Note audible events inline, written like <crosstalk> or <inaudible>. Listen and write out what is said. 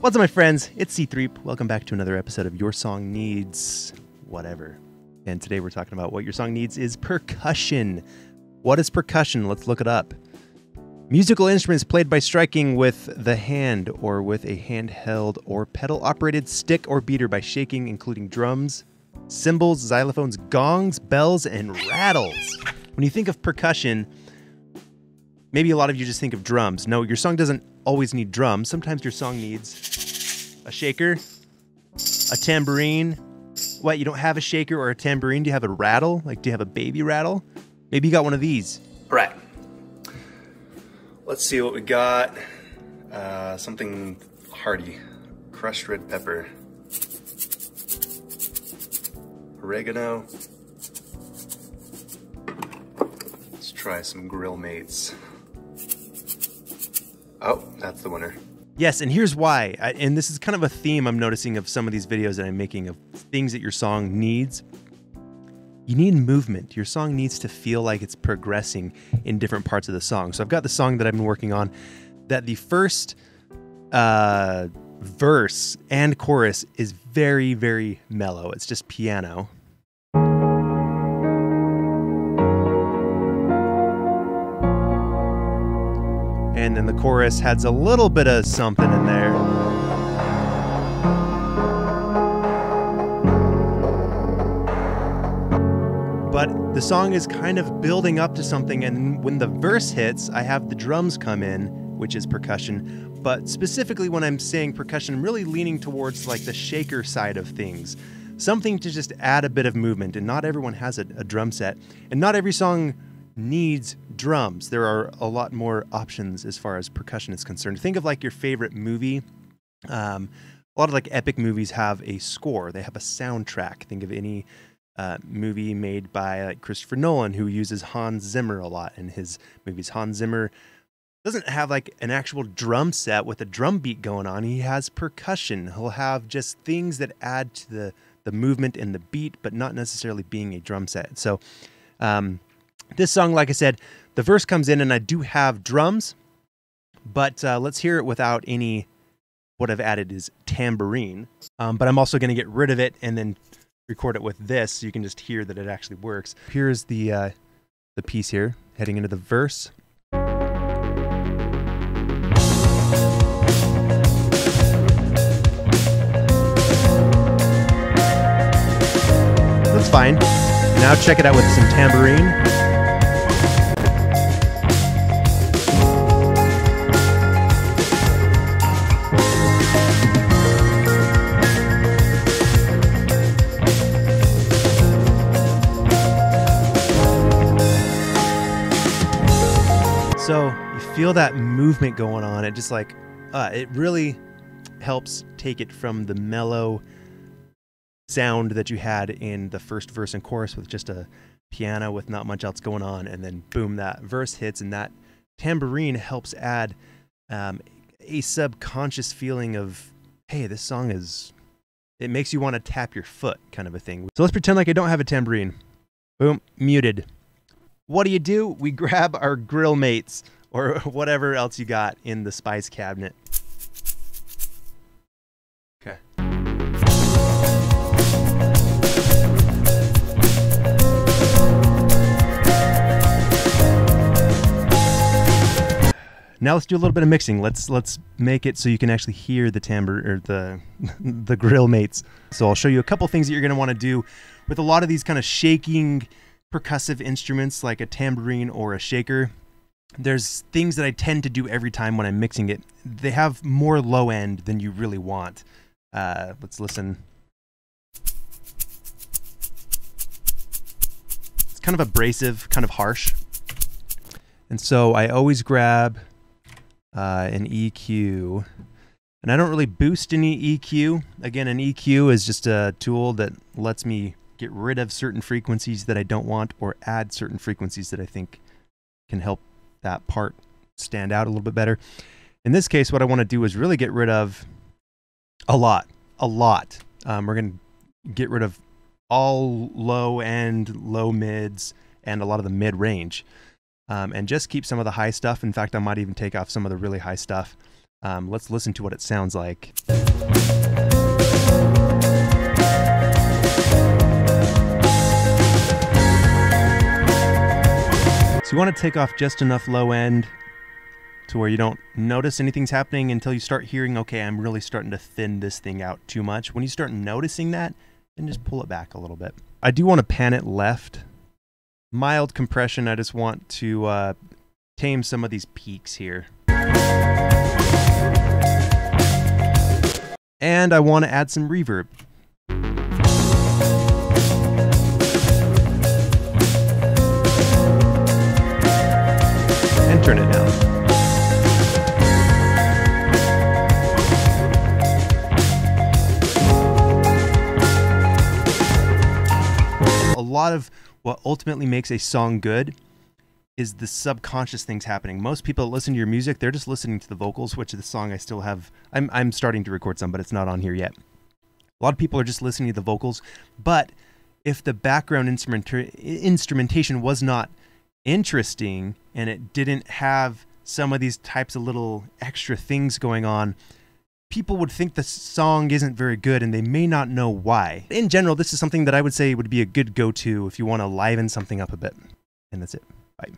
What's up, my friends? It's C3. Welcome back to another episode of Your Song Needs Whatever. And today we're talking about what your song needs is percussion. What is percussion? Let's look it up. Musical instruments played by striking with the hand or with a handheld or pedal operated stick or beater by shaking, including drums, cymbals, xylophones, gongs, bells, and rattles. When you think of percussion, maybe a lot of you just think of drums. No, your song doesn't always need drums. Sometimes your song needs a shaker, a tambourine. What, you don't have a shaker or a tambourine? Do you have a rattle? Like, do you have a baby rattle? Maybe you got one of these. All right. Let's see what we got. Uh, something hearty. Crushed red pepper. Oregano. Let's try some grill mates. Oh, that's the winner. Yes, and here's why. I, and this is kind of a theme I'm noticing of some of these videos that I'm making of things that your song needs. You need movement. Your song needs to feel like it's progressing in different parts of the song. So I've got the song that I've been working on that the first uh, verse and chorus is very, very mellow. It's just piano. And then the chorus has a little bit of something in there. But the song is kind of building up to something, and when the verse hits, I have the drums come in, which is percussion. But specifically, when I'm saying percussion, I'm really leaning towards like the shaker side of things. Something to just add a bit of movement, and not everyone has a, a drum set, and not every song needs drums. There are a lot more options as far as percussion is concerned. Think of like your favorite movie. Um, a lot of like epic movies have a score. They have a soundtrack. Think of any uh, movie made by like Christopher Nolan, who uses Hans Zimmer a lot in his movies. Hans Zimmer doesn't have like an actual drum set with a drum beat going on. He has percussion. He'll have just things that add to the the movement and the beat, but not necessarily being a drum set. So. Um, this song, like I said, the verse comes in and I do have drums, but uh, let's hear it without any. What I've added is tambourine, um, but I'm also going to get rid of it and then record it with this, so you can just hear that it actually works. Here's the uh, the piece here, heading into the verse. That's fine. Now check it out with some tambourine. So you feel that movement going on. It just like, uh, it really helps take it from the mellow sound that you had in the first verse and chorus with just a piano with not much else going on. And then boom, that verse hits and that tambourine helps add um, a subconscious feeling of, hey, this song is, it makes you want to tap your foot kind of a thing. So let's pretend like I don't have a tambourine. Boom, muted what do you do? We <laughs> grab our grill mates or <laughs> whatever else you got in the spice cabinet. Okay. Now let's do a little bit of mixing. Let's let's make it so you can actually hear the timbre or the <laughs> the grill mates. So I'll show you a couple things that you're going to want to do with a lot of these kind of shaking percussive instruments like a tambourine or a shaker, there's things that I tend to do every time when I'm mixing it. They have more low end than you really want. Uh, let's listen. It's kind of abrasive, kind of harsh. And so I always grab uh, an EQ. And I don't really boost any EQ. Again, an EQ is just a tool that lets me get rid of certain frequencies that I don't want or add certain frequencies that I think can help that part stand out a little bit better. In this case, what I want to do is really get rid of a lot, a lot. Um, we're going to get rid of all low end, low mids, and a lot of the mid range. Um, and just keep some of the high stuff. In fact, I might even take off some of the really high stuff. Um, let's listen to what it sounds like. So you want to take off just enough low end to where you don't notice anything's happening until you start hearing, okay, I'm really starting to thin this thing out too much. When you start noticing that, then just pull it back a little bit. I do want to pan it left. Mild compression. I just want to uh, tame some of these peaks here. And I want to add some reverb. Lot of what ultimately makes a song good is the subconscious things happening. Most people that listen to your music, they're just listening to the vocals, which is the song I still have. I'm I'm starting to record some, but it's not on here yet. A lot of people are just listening to the vocals, but if the background instrument instrumentation was not interesting and it didn't have some of these types of little extra things going on, people would think the song isn't very good and they may not know why. In general, this is something that I would say would be a good go to if you want to liven something up a bit. And that's it. Bye.